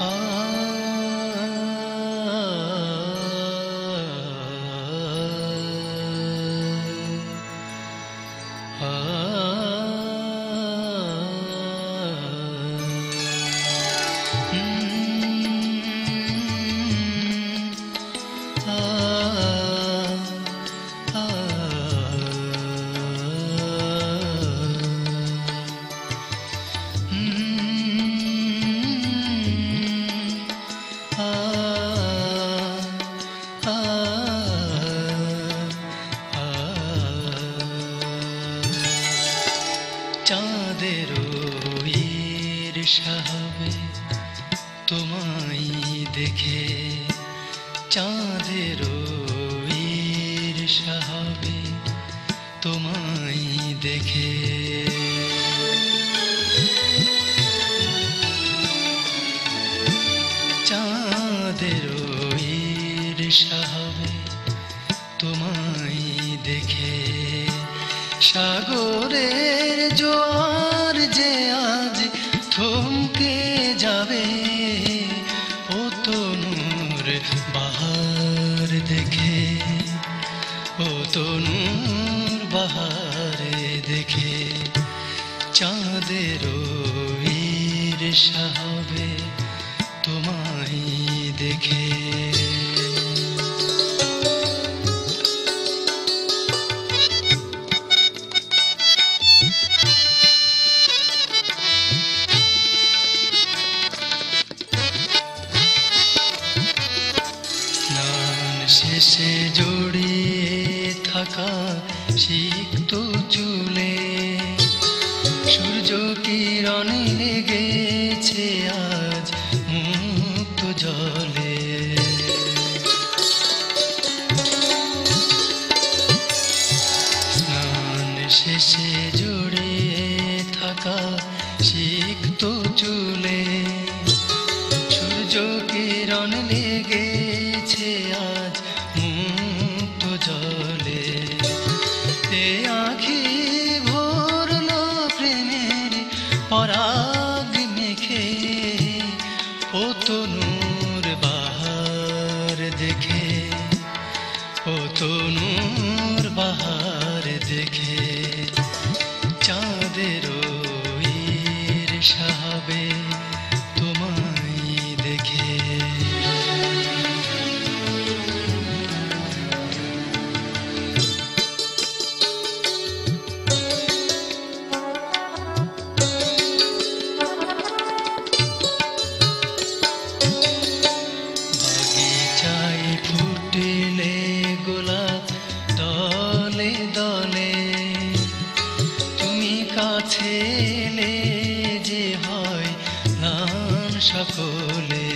Ah চাঁদের ঈর্ষাবে তোমায় দেখে চাঁদের ঈর্ষাবে তোমায় দেখে। চাঁদের ঈর্ষাবে তোমায় দেখে সাগরের জোয়ার বাহার দেখে ও তনুর বাহার দেখে চাঁদের ঈর্ষা শেষে জড়িয়ে থাকা সিক্ত চুলে। সূর্য কিরণ লেগেছে আজ মুক্ত জলে। স্নান শেষে জড়িয়ে থাকা সিক্ত চুলে। সূর্য কিরণ লেগেছে আজ দেখে ও তনুর বাহার দেখে চাঁদের ঈর্ষাবে সকলে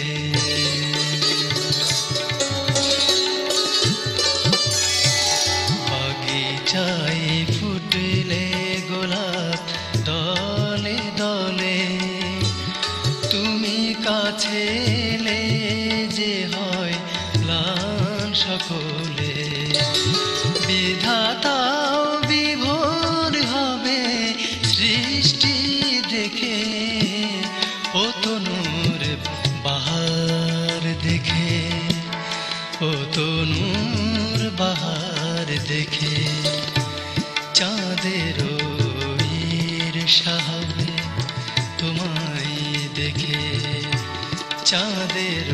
বাগিচায় ফুটলে গোলাপ দলে দলে। তুমি কাছে যে হয় প্লান সকলে। দেখে চাঁদের ঈর্ষা হবে তোমায় দেখে চাঁদের